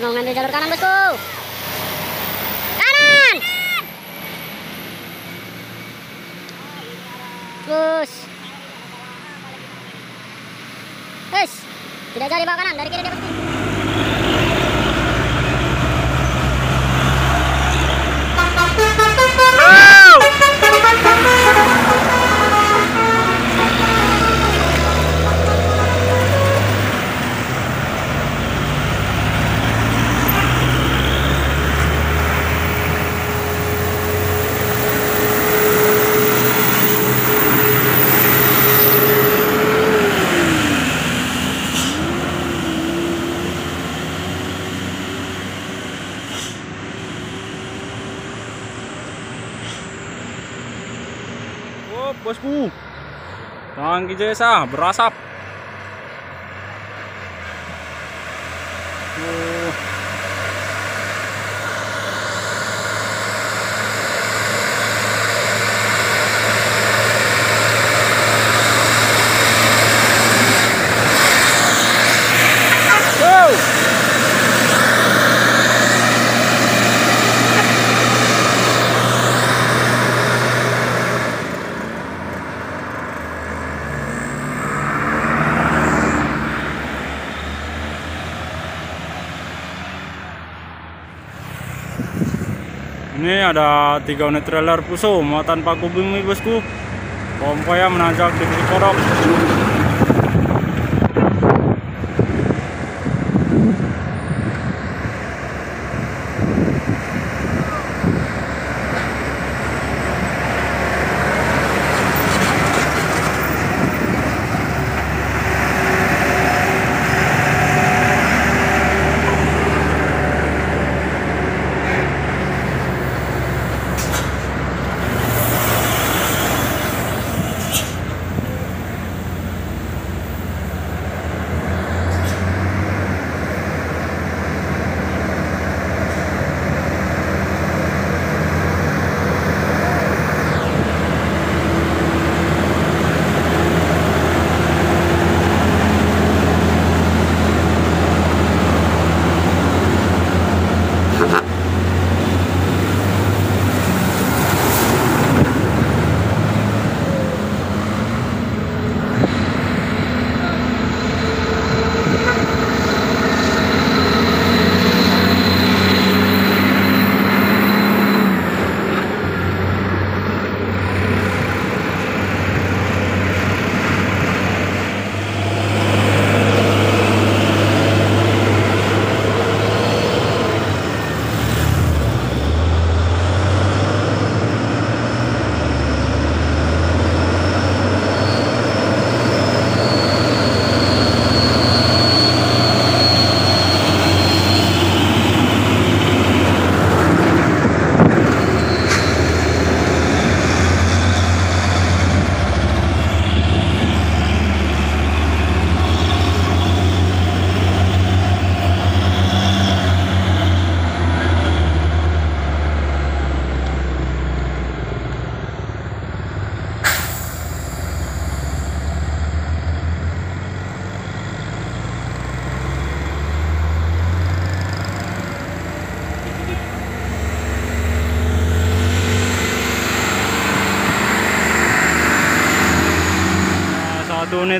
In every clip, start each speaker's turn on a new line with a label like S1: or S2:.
S1: Ngambil jalur kanan, bosku. Kanan. Bus. Bus. Tidak jadi bawa kanan, dari kiri dia bosku.
S2: Oh, bosku. Jasa berasap. Ini ada tiga unit trailer Puso muatan paku bumi bosku. Kompoya menanjak di bukit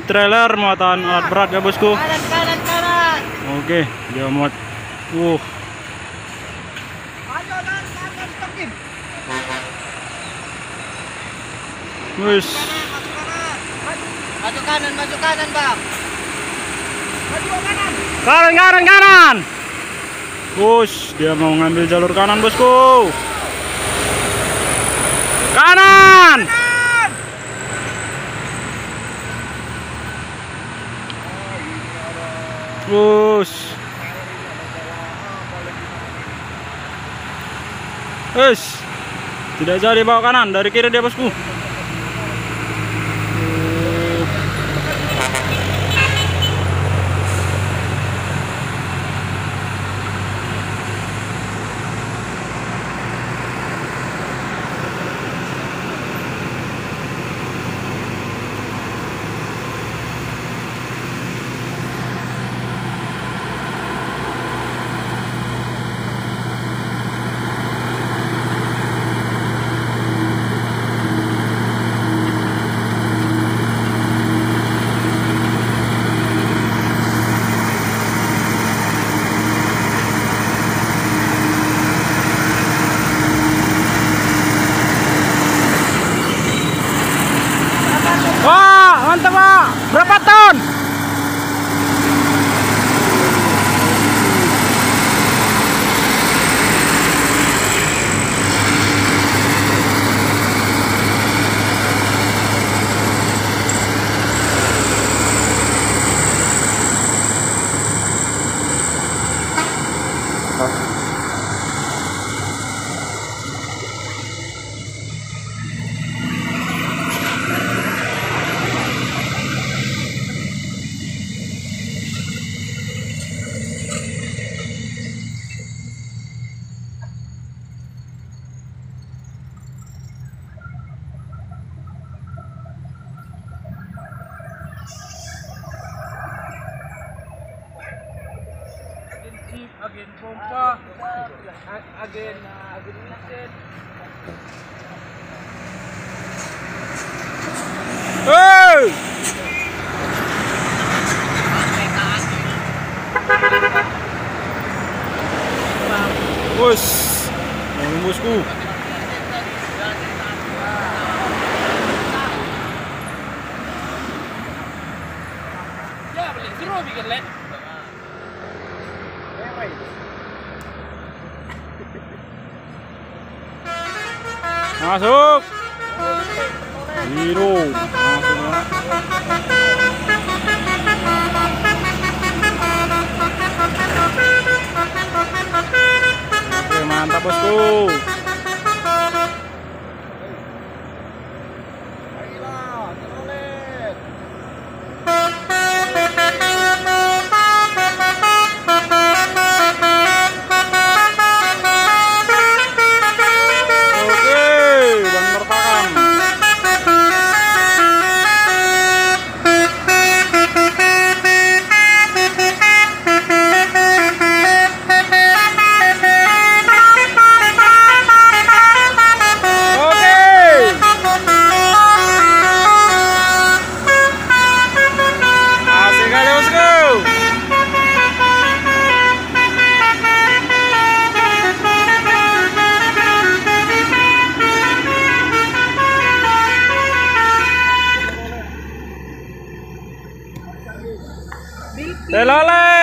S2: trailer muatan alat berat ya bosku.
S3: Kanan, kanan, kanan.
S2: Oke, dia muat. Uh, wis.
S3: Maju kanan, maju kanan, bang. Maju kanan.
S2: Kanan, kanan, kanan. Bus, dia mau ngambil jalur kanan bosku. Kanan. Bus. Wis. Tidak jadi bawa kanan, dari kiri dia bosku. Masuk. Biru. Masuk. Oke, mantap bosku. 再来嘞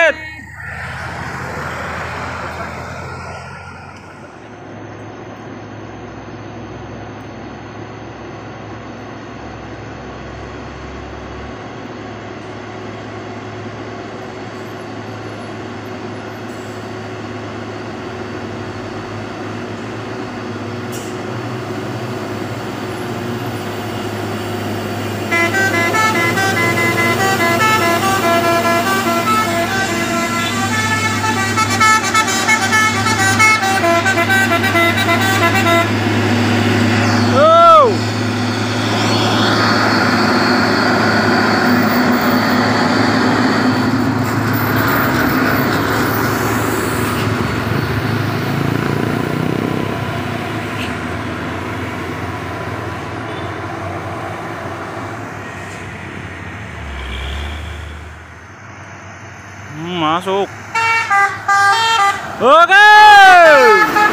S2: masuk. Oke.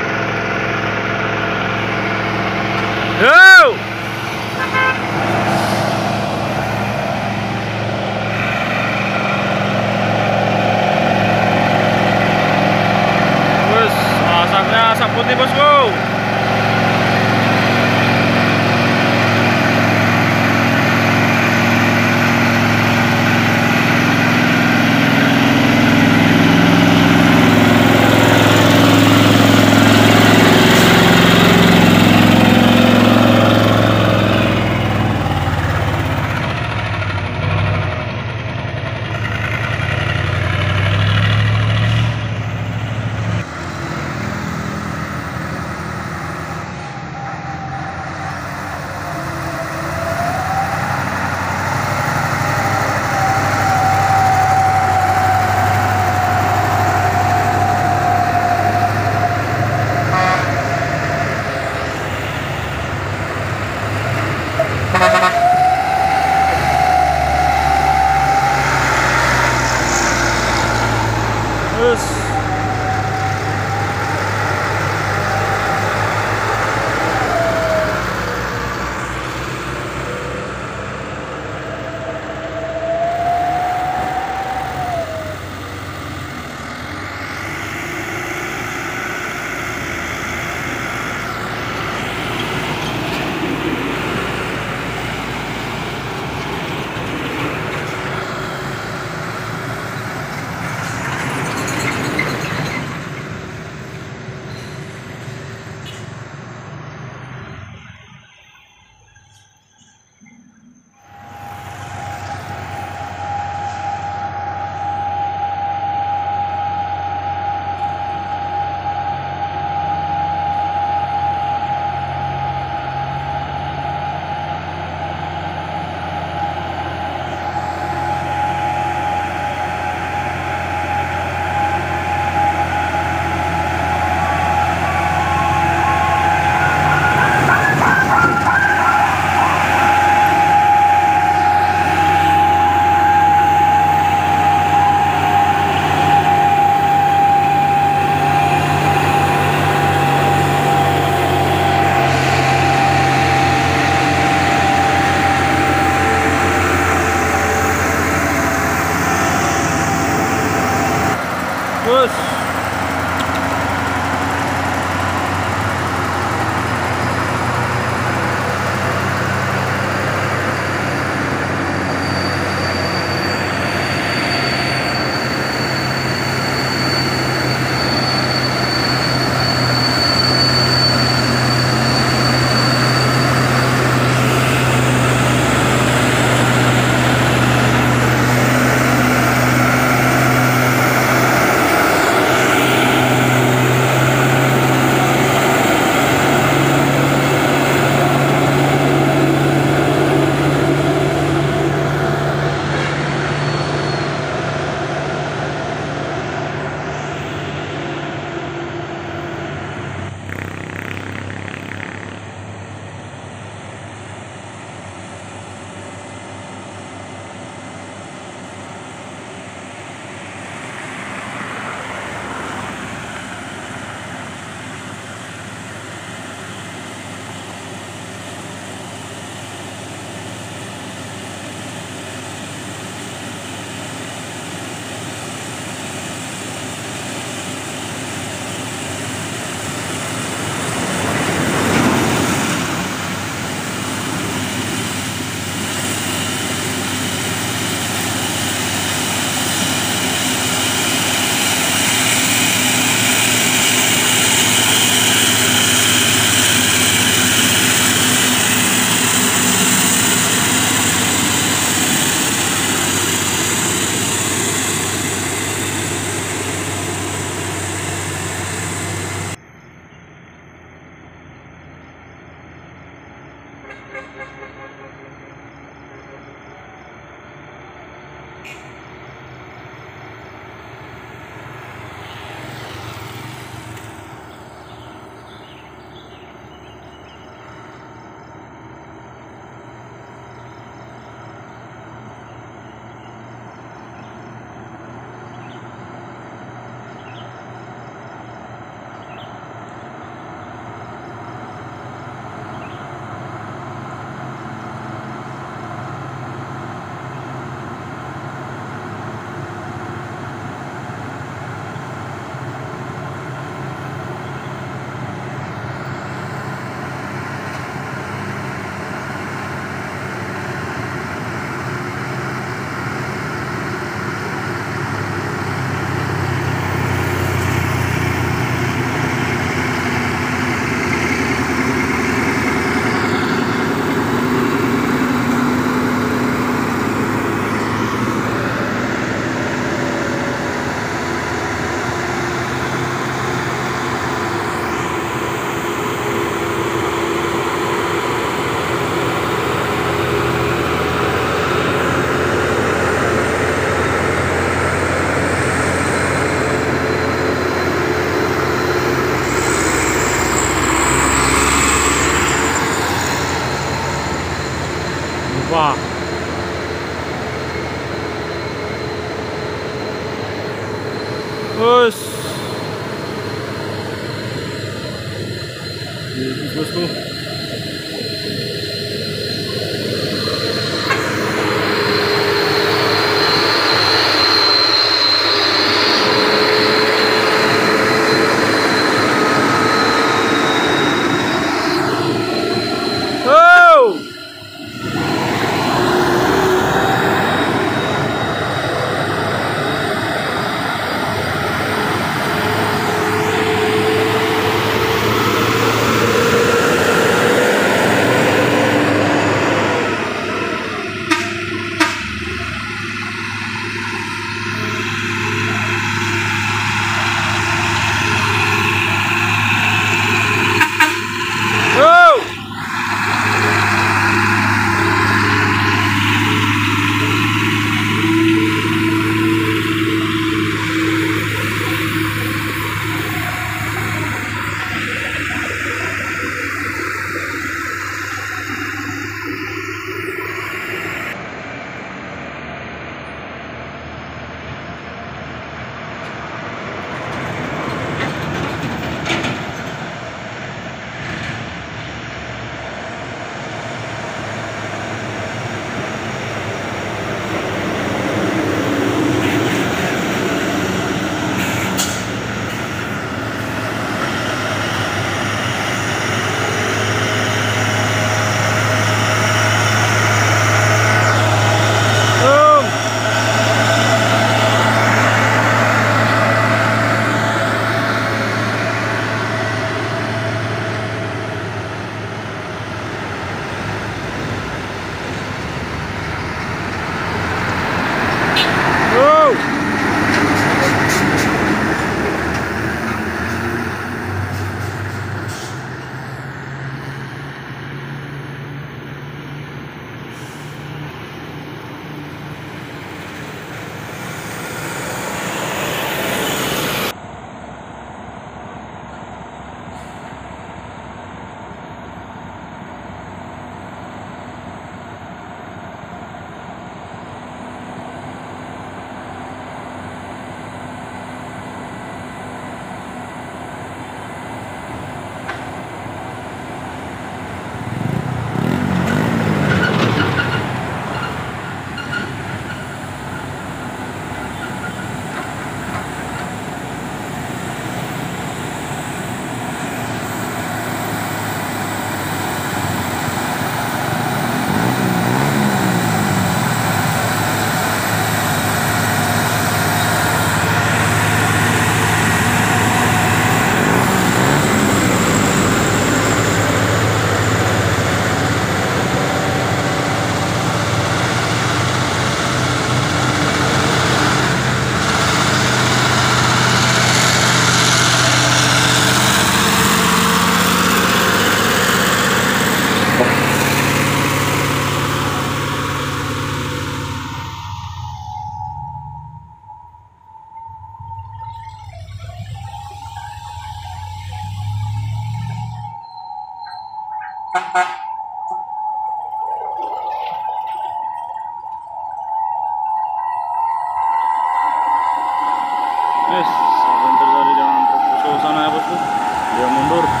S2: Dia mundur.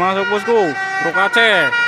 S2: Masuk bosku. Truk Aceh.